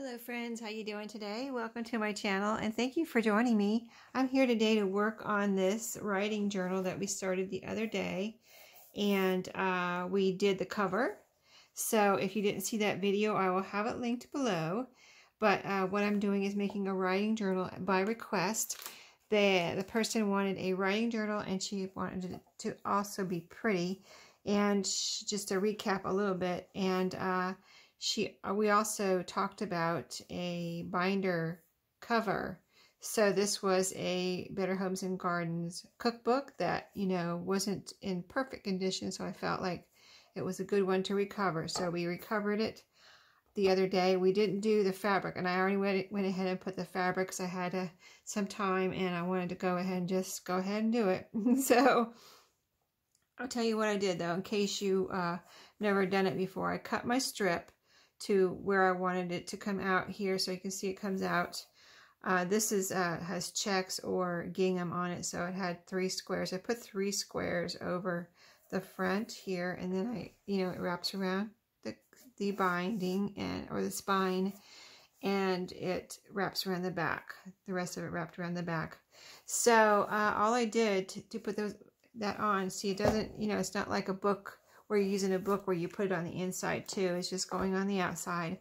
Hello friends, how you doing today? Welcome to my channel and thank you for joining me. I'm here today to work on this writing journal that we started the other day and uh, we did the cover. So if you didn't see that video, I will have it linked below. But uh, what I'm doing is making a writing journal by request. The, the person wanted a writing journal and she wanted it to also be pretty. And just to recap a little bit, and uh, she uh, we also talked about a binder cover. So this was a better homes and gardens cookbook that you know wasn't in perfect condition so i felt like it was a good one to recover. So we recovered it the other day. We didn't do the fabric and i already went, went ahead and put the fabric because i had a, some time and i wanted to go ahead and just go ahead and do it. So i'll tell you what i did though in case you uh never done it before. I cut my strip to where I wanted it to come out here so you can see it comes out. Uh, this is uh, has checks or gingham on it, so it had three squares. I put three squares over the front here, and then I, you know, it wraps around the the binding and or the spine, and it wraps around the back. The rest of it wrapped around the back. So uh, all I did to, to put those that on, see, it doesn't, you know, it's not like a book where you're using a book where you put it on the inside too. It's just going on the outside.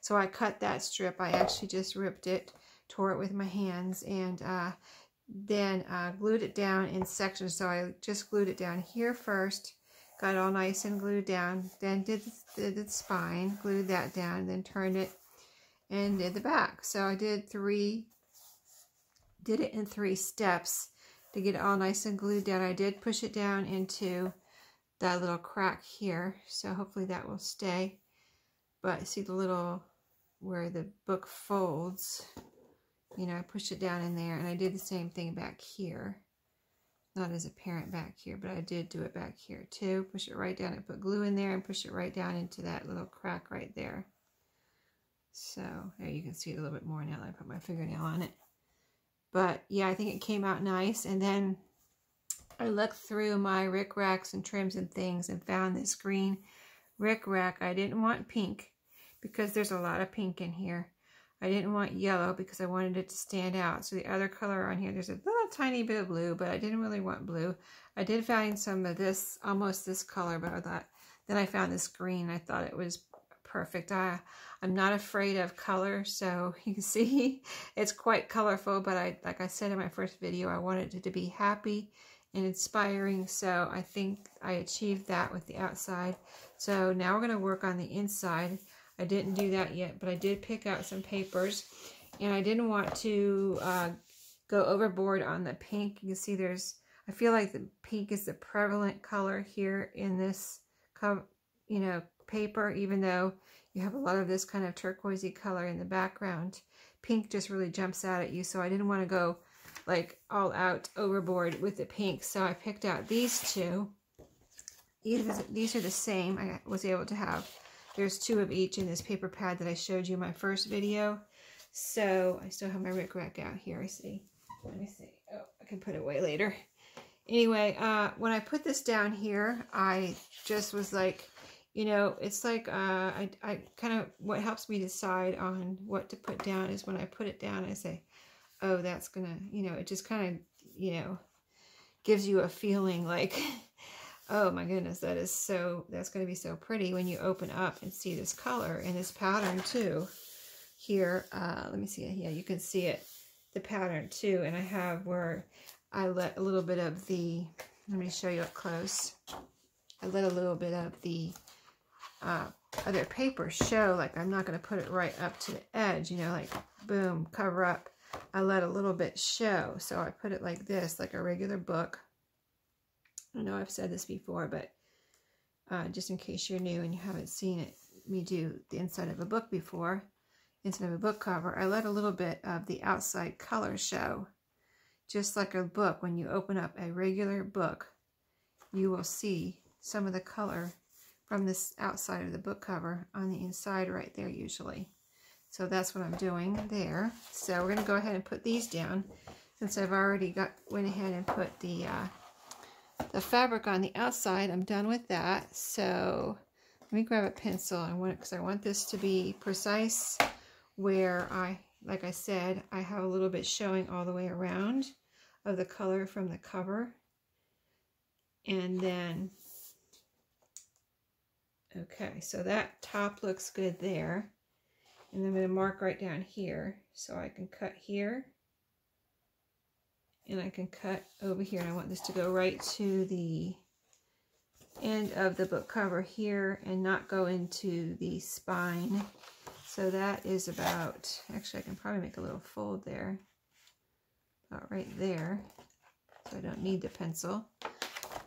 So I cut that strip. I actually just ripped it, tore it with my hands, and uh, then uh, glued it down in sections. So I just glued it down here first, got it all nice and glued down, then did, did the spine, glued that down, then turned it and did the back. So I did three, did it in three steps to get it all nice and glued down. I did push it down into that little crack here. So hopefully that will stay. But see the little, where the book folds, you know, I pushed it down in there. And I did the same thing back here. Not as apparent back here, but I did do it back here too. Push it right down and put glue in there and push it right down into that little crack right there. So there you can see it a little bit more now that I put my fingernail on it. But yeah, I think it came out nice. And then I looked through my rickrack and trims and things and found this green rickrack. I didn't want pink because there's a lot of pink in here. I didn't want yellow because I wanted it to stand out. So the other color on here, there's a little tiny bit of blue, but I didn't really want blue. I did find some of this, almost this color, but I thought, then I found this green. I thought it was perfect. I, I'm not afraid of color, so you can see it's quite colorful, but I, like I said in my first video, I wanted it to be happy and inspiring. So I think I achieved that with the outside. So now we're going to work on the inside. I didn't do that yet, but I did pick out some papers. And I didn't want to uh, go overboard on the pink. You can see there's, I feel like the pink is the prevalent color here in this, you know, paper, even though you have a lot of this kind of turquoisey color in the background. Pink just really jumps out at you, so I didn't want to go like all out overboard with the pink. So I picked out these two. These are the same. I was able to have, there's two of each in this paper pad that I showed you in my first video. So I still have my rickrack out here. I see. Let me see. Oh, I can put it away later. Anyway, uh, when I put this down here, I just was like, you know, it's like uh, I, I kind of, what helps me decide on what to put down is when I put it down, I say, oh, that's going to, you know, it just kind of, you know, gives you a feeling like, oh my goodness, that is so, that's going to be so pretty when you open up and see this color and this pattern too. Here, uh, let me see it. Yeah, you can see it, the pattern too. And I have where I let a little bit of the, let me show you up close. I let a little bit of the uh, other paper show, like I'm not going to put it right up to the edge, you know, like boom, cover up I let a little bit show. So I put it like this, like a regular book. I know I've said this before, but uh, just in case you're new and you haven't seen it, me do the inside of a book before, inside of a book cover, I let a little bit of the outside color show. Just like a book, when you open up a regular book, you will see some of the color from this outside of the book cover on the inside right there usually. So that's what I'm doing there. So we're going to go ahead and put these down since I've already got went ahead and put the uh, the fabric on the outside. I'm done with that. So let me grab a pencil. I want because I want this to be precise where I, like I said, I have a little bit showing all the way around of the color from the cover. And then, okay, so that top looks good there. And I'm going to mark right down here so I can cut here. And I can cut over here. And I want this to go right to the end of the book cover here and not go into the spine. So that is about, actually I can probably make a little fold there, about right there. So I don't need the pencil.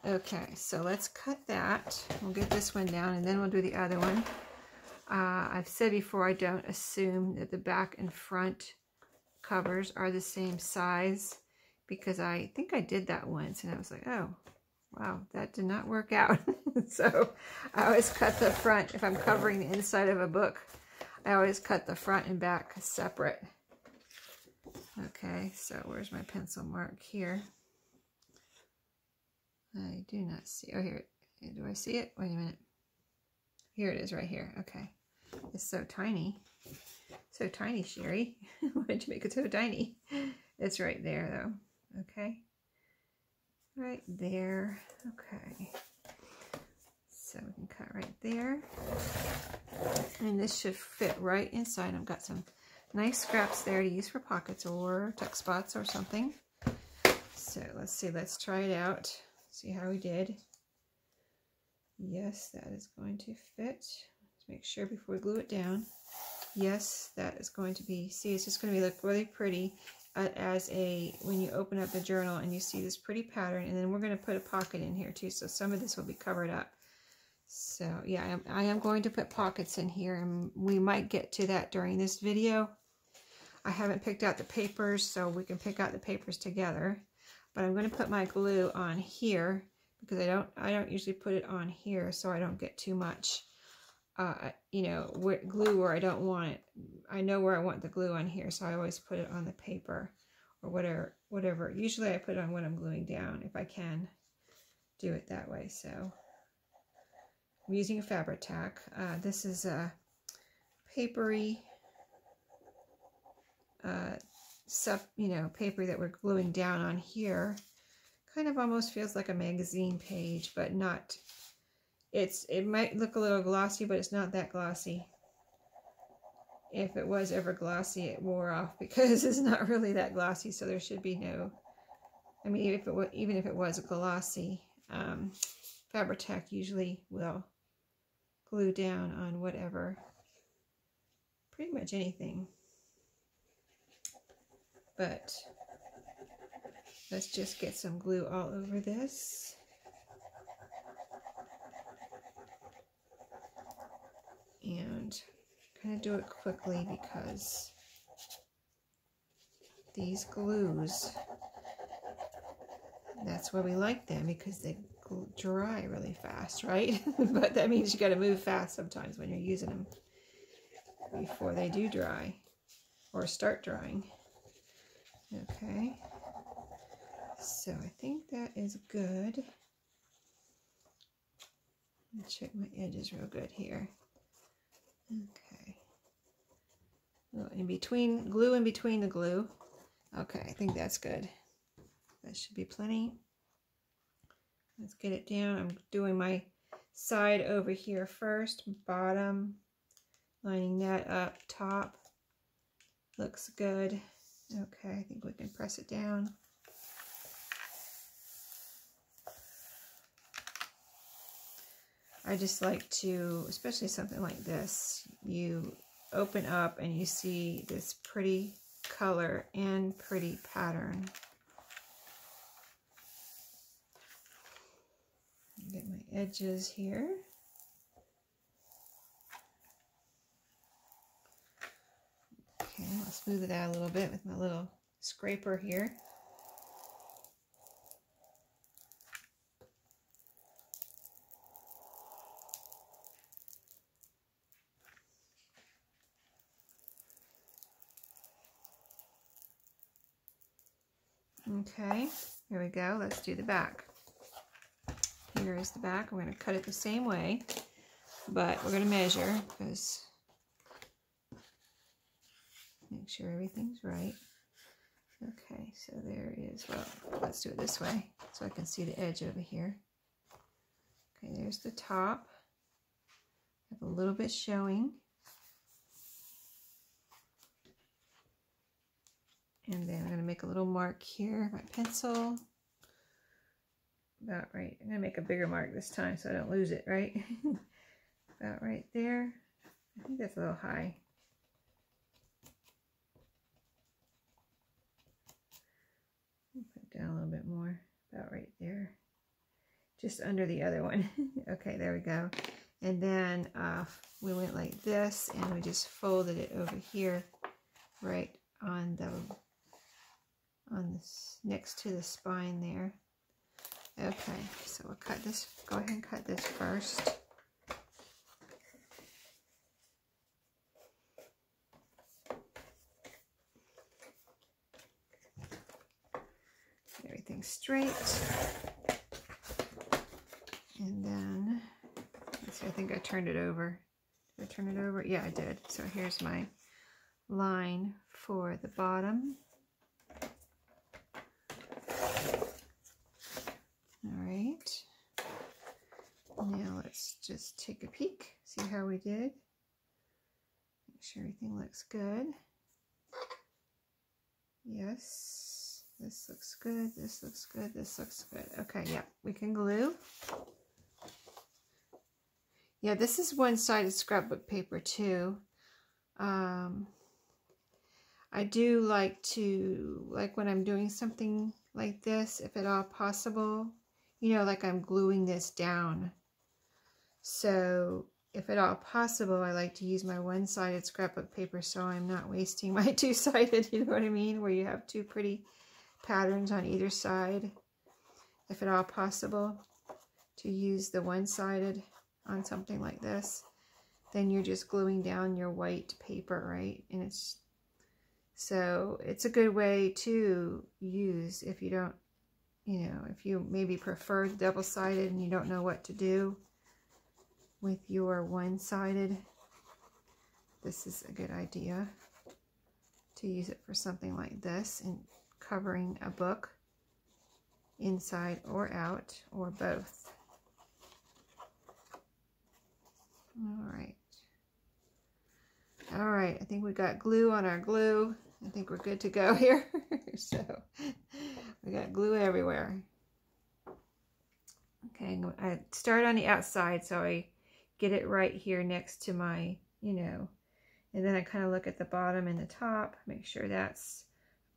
Okay, so let's cut that. We'll get this one down and then we'll do the other one. Uh, I've said before I don't assume that the back and front covers are the same size because I think I did that once and I was like, oh, wow, that did not work out. so I always cut the front. If I'm covering the inside of a book, I always cut the front and back separate. Okay, so where's my pencil mark here? I do not see. Oh, here. Do I see it? Wait a minute. Here it is right here. Okay. It's so tiny. So tiny, Sheree. Why did you make it so tiny? It's right there, though. Okay. Right there. Okay. So we can cut right there. And this should fit right inside. I've got some nice scraps there to use for pockets or tuck spots or something. So let's see. Let's try it out. See how we did. Yes, that is going to fit. Let's make sure before we glue it down. Yes, that is going to be, see, it's just going to be look really pretty uh, as a, when you open up the journal and you see this pretty pattern. And then we're going to put a pocket in here too. So some of this will be covered up. So yeah, I am, I am going to put pockets in here and we might get to that during this video. I haven't picked out the papers, so we can pick out the papers together. But I'm going to put my glue on here because I don't I don't usually put it on here so I don't get too much uh, you know, glue where I don't want it. I know where I want the glue on here, so I always put it on the paper or whatever. Whatever. Usually I put it on what I'm gluing down if I can do it that way. So I'm using a Fabri-Tac. Uh, this is a papery uh, sub, you know, paper that we're gluing down on here. Kind of almost feels like a magazine page, but not, it's, it might look a little glossy, but it's not that glossy. If it was ever glossy, it wore off because it's not really that glossy, so there should be no, I mean, if it even if it was glossy, um, Fabri-Tac usually will glue down on whatever, pretty much anything. But let's just get some glue all over this. And kind of do it quickly because these glues, that's why we like them because they dry really fast, right? but that means you got to move fast sometimes when you're using them before they do dry or start drying. Okay. So I think that is good. Check my edges real good here. Okay. in between, glue in between the glue. Okay, I think that's good. That should be plenty. Let's get it down. I'm doing my side over here first, bottom, lining that up, top. Looks good. Okay, I think we can press it down. I just like to, especially something like this, you open up and you see this pretty color and pretty pattern. Get my edges here. Okay, I'll smooth it out a little bit with my little scraper here. Okay, here we go. Let's do the back. Here is the back. We're going to cut it the same way, but we're going to measure because make sure everything's right. Okay, so there is, well, let's do it this way so I can see the edge over here. Okay, there's the top. Have a little bit showing. And then I'm going to make a little mark here, my pencil. About right. I'm going to make a bigger mark this time so I don't lose it, right? About right there. I think that's a little high. Put down a little bit more. About right there. Just under the other one. okay, there we go. And then uh, we went like this and we just folded it over here right on the on this next to the spine there. Okay, so we'll cut this, go ahead and cut this first. Everything straight. And then, see, I think I turned it over. Did I turn it over? Yeah, I did. So here's my line for the bottom. Let's just take a peek, see how we did. Make sure everything looks good. Yes, this looks good, this looks good, this looks good. Okay, yeah, we can glue. Yeah, this is one-sided scrapbook paper too. Um, I do like to, like when I'm doing something like this, if at all possible, you know, like I'm gluing this down so if at all possible, I like to use my one-sided scrapbook paper so I'm not wasting my two-sided, you know what I mean? Where you have two pretty patterns on either side. If at all possible, to use the one-sided on something like this, then you're just gluing down your white paper, right? And it's so it's a good way to use if you don't, you know, if you maybe prefer double-sided and you don't know what to do with your one-sided, this is a good idea to use it for something like this and covering a book inside or out or both. All right. All right, I think we got glue on our glue. I think we're good to go here. so we got glue everywhere. Okay, I start on the outside so I get it right here next to my, you know, and then I kind of look at the bottom and the top, make sure that's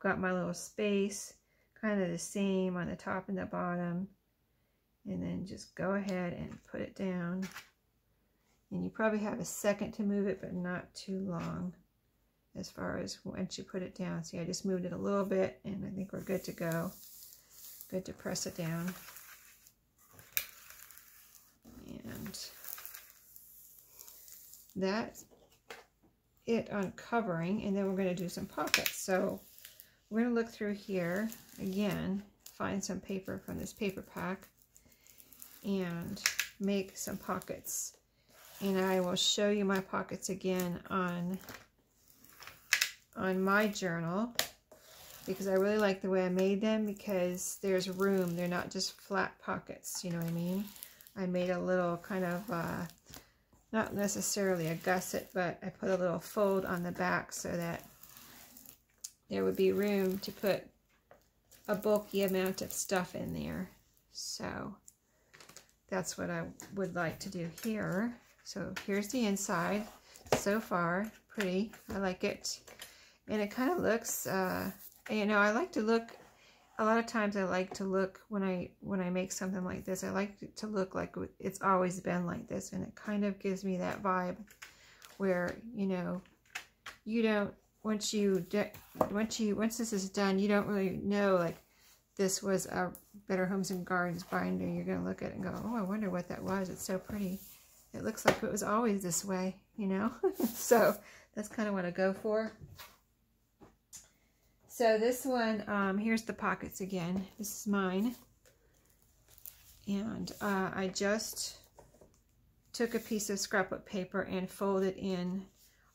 got my little space, kind of the same on the top and the bottom. And then just go ahead and put it down. And you probably have a second to move it, but not too long as far as once you put it down. See, I just moved it a little bit, and I think we're good to go. Good to press it down. And that's it on covering and then we're going to do some pockets so we're going to look through here again find some paper from this paper pack and make some pockets and I will show you my pockets again on on my journal because I really like the way I made them because there's room they're not just flat pockets you know what I mean I made a little kind of uh, not necessarily a gusset, but I put a little fold on the back so that there would be room to put a bulky amount of stuff in there. So that's what I would like to do here. So here's the inside. So far, pretty. I like it. And it kind of looks, uh, you know, I like to look a lot of times I like to look when I when I make something like this I like to look like it's always been like this. And it kind of gives me that vibe where you know you don't once you once you once this is done you don't really know like this was a Better Homes and Gardens binder. You're gonna look at it and go oh I wonder what that was. It's so pretty. It looks like it was always this way you know? So that's kind of what I go for so this one, um, here's the pockets again. This is mine. And uh, I just took a piece of scrapbook paper and folded in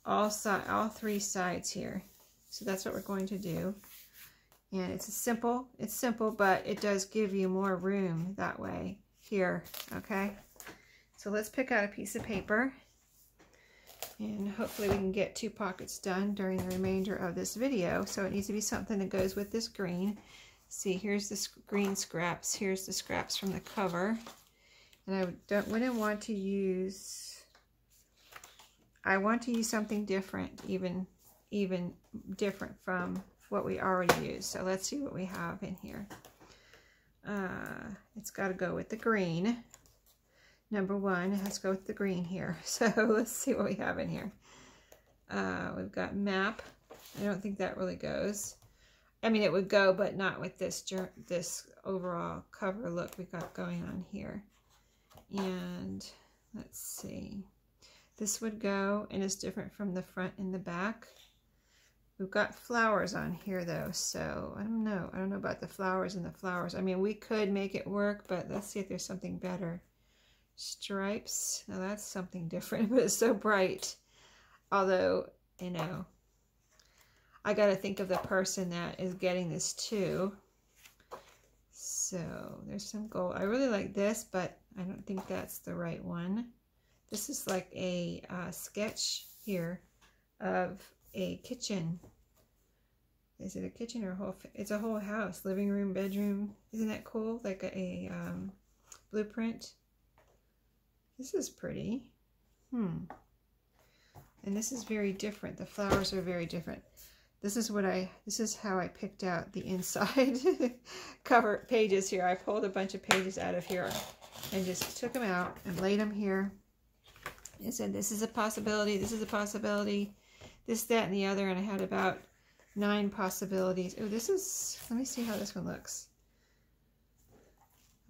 all, si all three sides here. So that's what we're going to do. And it's simple, it's simple, but it does give you more room that way here, okay? So let's pick out a piece of paper and hopefully we can get two pockets done during the remainder of this video. So it needs to be something that goes with this green. See, here's the green scraps. Here's the scraps from the cover. And I don't wouldn't want to use, I want to use something different, even, even different from what we already used. So let's see what we have in here. Uh, it's got to go with the green. Number one, it has to go with the green here. So let's see what we have in here. Uh, we've got map. I don't think that really goes. I mean, it would go, but not with this this overall cover look we've got going on here. And let's see. This would go, and it's different from the front and the back. We've got flowers on here though, so I don't know. I don't know about the flowers and the flowers. I mean, we could make it work, but let's see if there's something better. Stripes. Now that's something different, but it's so bright. Although, you know, I got to think of the person that is getting this too. So there's some gold. I really like this, but I don't think that's the right one. This is like a uh, sketch here of a kitchen. Is it a kitchen or a whole? It's a whole house, living room, bedroom. Isn't that cool? Like a, a um, blueprint. This is pretty. Hmm. And this is very different. The flowers are very different. This is what I, this is how I picked out the inside cover pages here. I pulled a bunch of pages out of here and just took them out and laid them here and said, this is a possibility, this is a possibility this, that, and the other, and I had about nine possibilities. Oh, this is, let me see how this one looks.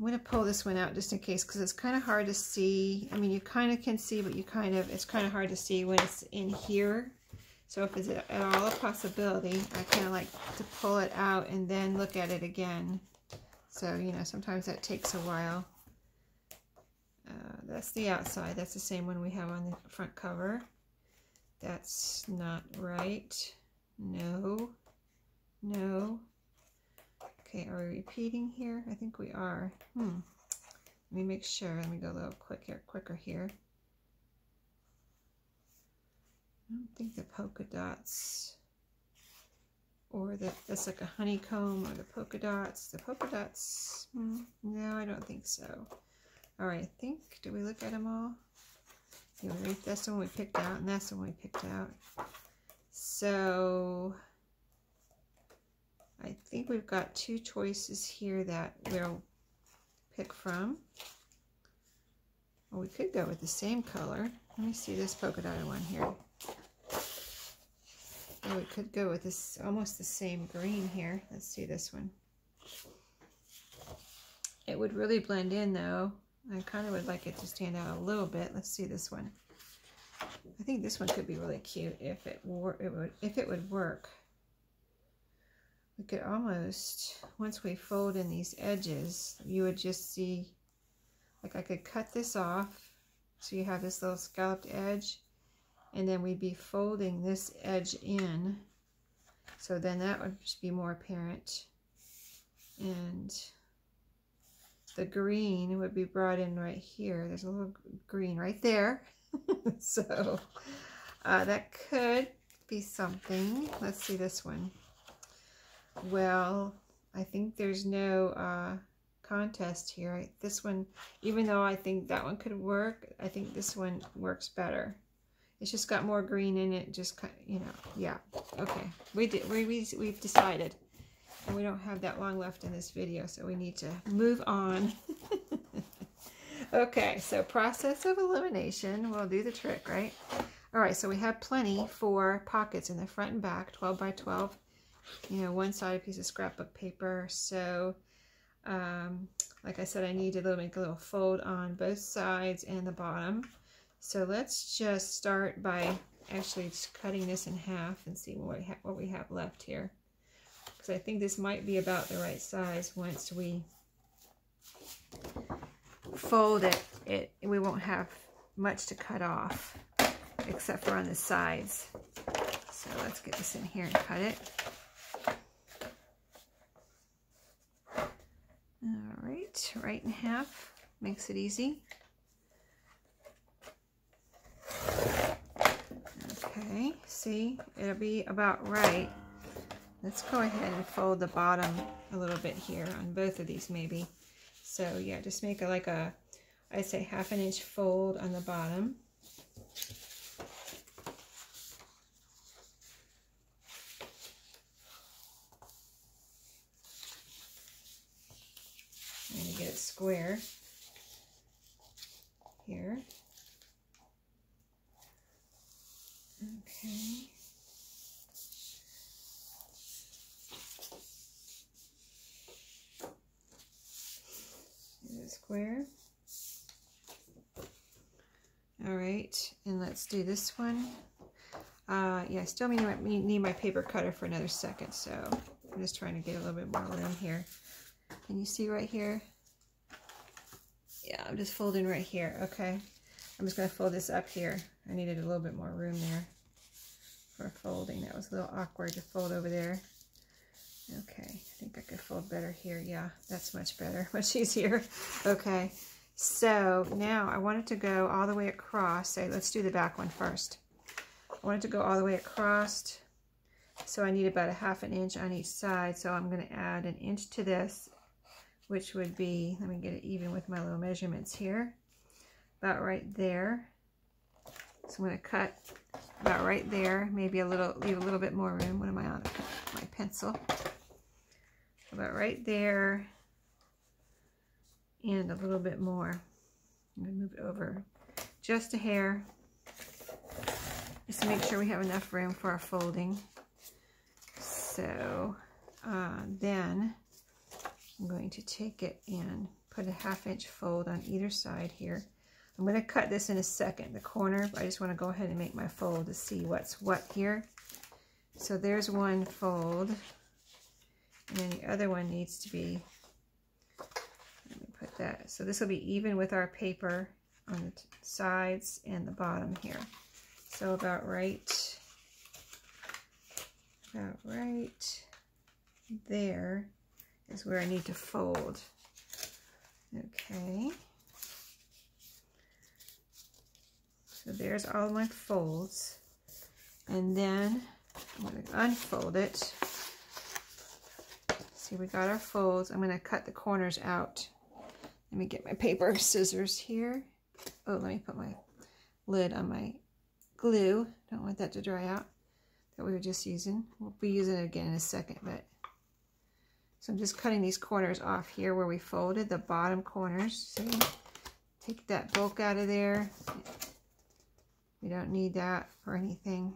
I'm going to pull this one out just in case because it's kind of hard to see. I mean, you kind of can see, but you kind of, it's kind of hard to see when it's in here. So if it's at all a possibility, I kind of like to pull it out and then look at it again. So, you know, sometimes that takes a while. Uh, that's the outside. That's the same one we have on the front cover. That's not right. No. No. Okay, are we repeating here? I think we are. Hmm. Let me make sure. Let me go a little quicker, quicker here. I don't think the polka dots or the, that's like a honeycomb or the polka dots. The polka dots, hmm, no, I don't think so. All right, I think, did we look at them all? Yeah, that's the one we picked out, and that's the one we picked out. So I think we've got two choices here that we'll pick from. Well, we could go with the same color. Let me see this polka dot one here. Oh, we could go with this almost the same green here. Let's see this one. It would really blend in though. I kind of would like it to stand out a little bit. Let's see this one. I think this one could be really cute if it were it would if it would work. We could almost once we fold in these edges, you would just see like I could cut this off so you have this little scalloped edge and then we'd be folding this edge in so then that would be more apparent and the green would be brought in right here. There's a little green right there. so uh, that could be something. Let's see this one. Well, I think there's no uh, contest here. This one, even though I think that one could work, I think this one works better. It's just got more green in it. Just, you know, yeah. Okay, we did. We, we, we've decided. And we don't have that long left in this video, so we need to move on. okay, so process of elimination will do the trick, right? All right, so we have plenty for pockets in the front and back, 12 by 12. You know, one side a piece of scrapbook paper. So, um, like I said, I need to make a little fold on both sides and the bottom. So let's just start by actually just cutting this in half and see what we, what we have left here because I think this might be about the right size once we fold it, it we won't have much to cut off except for on the sides. So let's get this in here and cut it. All right, right in half makes it easy. Okay, see, it'll be about right. Let's go ahead and fold the bottom a little bit here on both of these maybe. So yeah, just make it like a, I'd say half an inch fold on the bottom. And get it square here. Okay. square. All right, and let's do this one. Uh, yeah, I still need my, need my paper cutter for another second, so I'm just trying to get a little bit more room here. Can you see right here? I'm just folding right here, okay. I'm just going to fold this up here. I needed a little bit more room there for folding. That was a little awkward to fold over there. Okay, I think I could fold better here. Yeah, that's much better, much easier. Okay, so now I want it to go all the way across. Say, let's do the back one first. I want it to go all the way across. So I need about a half an inch on each side. So I'm going to add an inch to this, which would be, let me get it even with my little measurements here, about right there. So I'm going to cut about right there, maybe a little, leave a little bit more room. What am I on? My pencil about right there and a little bit more. I'm going to move it over just a hair just to make sure we have enough room for our folding. So uh, then I'm going to take it and put a half inch fold on either side here. I'm going to cut this in a second, the corner, I just want to go ahead and make my fold to see what's what here. So there's one fold. And then the other one needs to be, let me put that, so this will be even with our paper on the sides and the bottom here. So about right, about right there is where I need to fold. Okay. So there's all my folds. And then I'm going to unfold it See, we got our folds. I'm going to cut the corners out. Let me get my paper scissors here. Oh, let me put my lid on my glue. Don't want that to dry out that we were just using. We'll be using it again in a second, but so I'm just cutting these corners off here where we folded the bottom corners. See, take that bulk out of there. We don't need that for anything.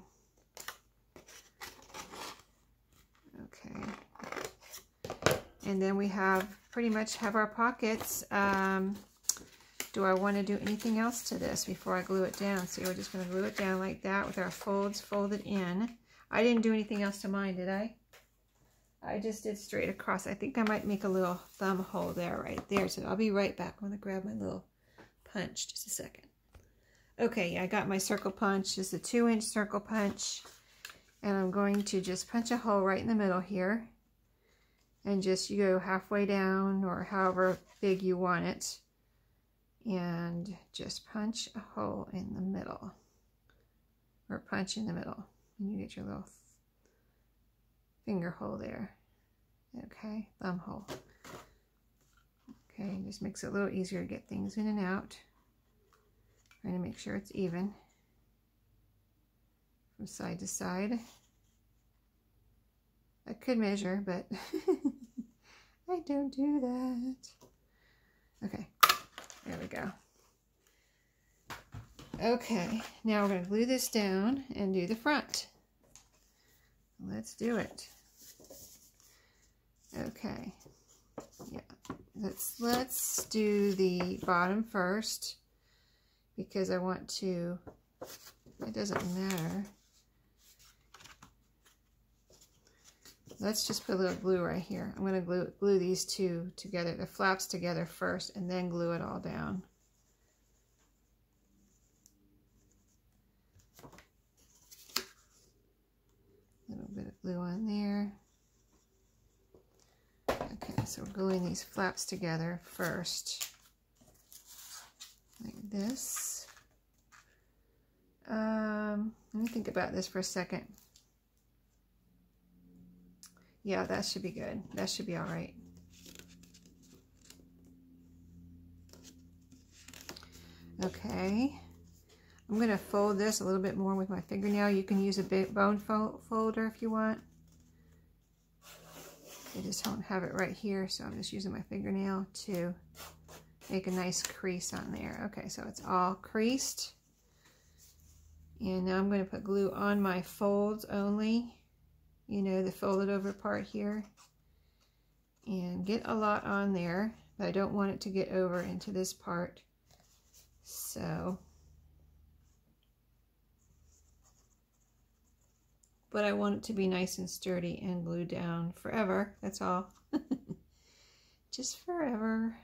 Okay. And then we have pretty much have our pockets. Um, do I want to do anything else to this before I glue it down? See, we're just going to glue it down like that with our folds folded in. I didn't do anything else to mine, did I? I just did straight across. I think I might make a little thumb hole there right there. So I'll be right back. I'm going to grab my little punch just a second. Okay, I got my circle punch. Just a two inch circle punch. And I'm going to just punch a hole right in the middle here and just you go halfway down or however big you want it and just punch a hole in the middle or punch in the middle and you get your little finger hole there okay thumb hole okay just makes it a little easier to get things in and out trying to make sure it's even from side to side I could measure, but I don't do that. Okay, there we go. Okay, now we're going to glue this down and do the front. Let's do it. Okay, yeah, let's, let's do the bottom first because I want to, it doesn't matter. Let's just put a little glue right here. I'm going to glue, glue these two together, the flaps together first, and then glue it all down. A little bit of glue on there. Okay, so we're gluing these flaps together first. Like this. Um, let me think about this for a second. Yeah, that should be good. That should be all right. Okay. I'm going to fold this a little bit more with my fingernail. You can use a bone fo folder if you want. I just don't have it right here, so I'm just using my fingernail to make a nice crease on there. Okay, so it's all creased. And now I'm going to put glue on my folds only. You know, the folded over part here. And get a lot on there, but I don't want it to get over into this part. So but I want it to be nice and sturdy and glued down forever. That's all. Just forever.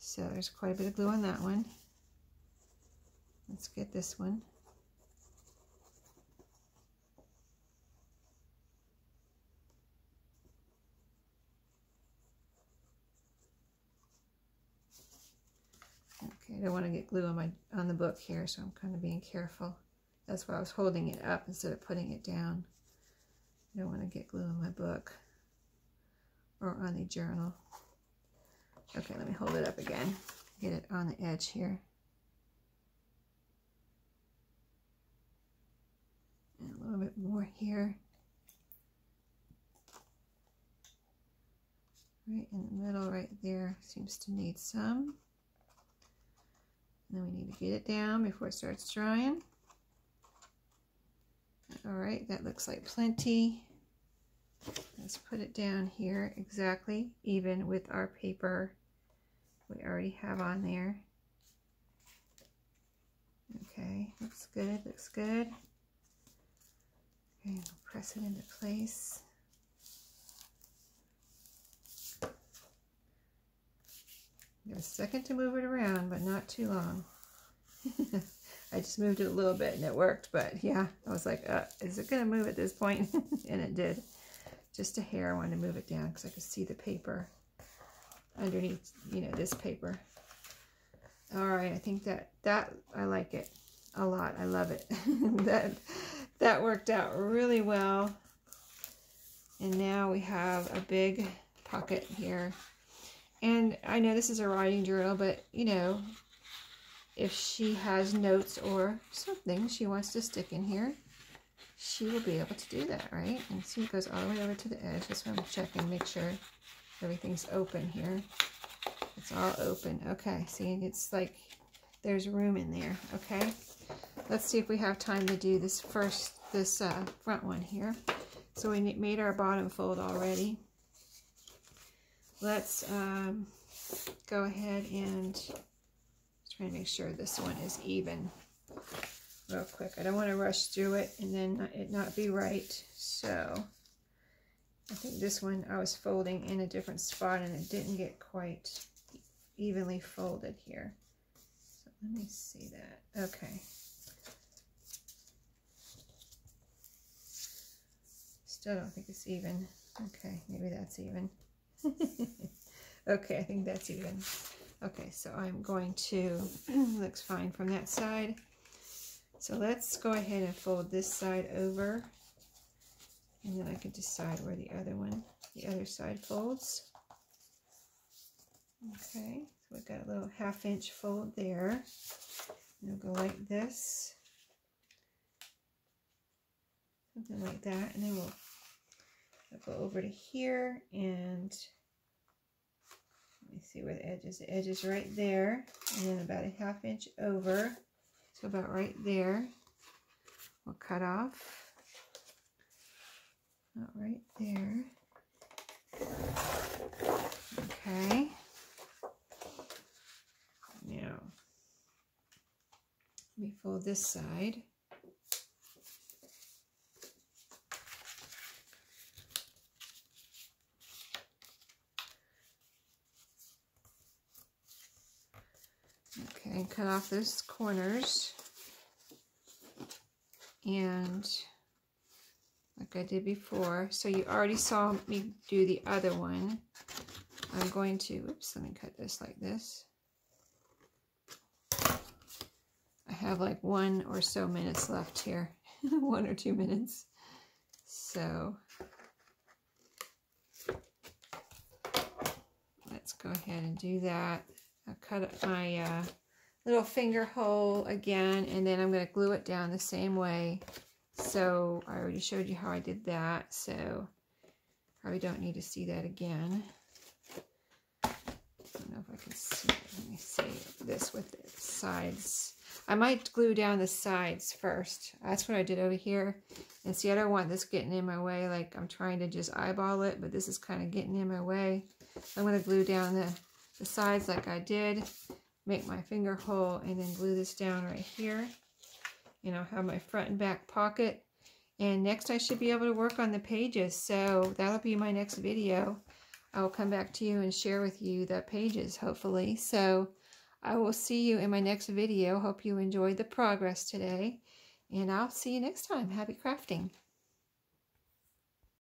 So there's quite a bit of glue on that one. Let's get this one. Okay, I don't want to get glue on my on the book here, so I'm kind of being careful. That's why I was holding it up instead of putting it down. I don't want to get glue on my book or on the journal. Okay, let me hold it up again. Get it on the edge here. And a little bit more here. Right in the middle right there seems to need some. And then we need to get it down before it starts drying. All right, that looks like plenty. Let's put it down here exactly, even with our paper we already have on there. Okay, looks good, looks good. Okay, we'll press it into place. Got a second to move it around, but not too long. I just moved it a little bit and it worked, but yeah, I was like, uh, is it going to move at this point? and it did. Just a hair, I wanted to move it down because I could see the paper underneath, you know, this paper. All right, I think that, that, I like it a lot. I love it. that, that worked out really well. And now we have a big pocket here. And I know this is a writing journal, but, you know, if she has notes or something she wants to stick in here, she will be able to do that, right? And see, it goes all the way over to the edge. That's why I'm checking, make sure everything's open here. It's all open. Okay, see, it's like there's room in there, okay? Let's see if we have time to do this first, this uh, front one here. So we made our bottom fold already. Let's um, go ahead and Trying to make sure this one is even real quick. I don't want to rush through it and then it not be right. So I think this one I was folding in a different spot and it didn't get quite evenly folded here. So let me see that. Okay. Still don't think it's even. Okay, maybe that's even. okay, I think that's even. Okay, so I'm going to, looks fine from that side. So let's go ahead and fold this side over. And then I can decide where the other one, the other side folds. Okay, so we've got a little half inch fold there. And it'll go like this. Something like that. And then we'll, we'll go over to here and see where the edge is. The edge is right there, and then about a half inch over, so about right there. We'll cut off. About right there. Okay. Now, let me fold this side. And cut off those corners. And like I did before. So you already saw me do the other one. I'm going to, oops, let me cut this like this. I have like one or so minutes left here. one or two minutes. So let's go ahead and do that. I'll cut up my uh, little finger hole again, and then I'm going to glue it down the same way. So I already showed you how I did that, so probably don't need to see that again. I don't know if I can see. Let me see this with the sides. I might glue down the sides first. That's what I did over here. And see, I don't want this getting in my way. Like I'm trying to just eyeball it, but this is kind of getting in my way. I'm going to glue down the, the sides like I did make my finger hole and then glue this down right here. And I'll have my front and back pocket. And next I should be able to work on the pages. So that'll be my next video. I will come back to you and share with you the pages, hopefully. So I will see you in my next video. Hope you enjoyed the progress today. And I'll see you next time. Happy crafting.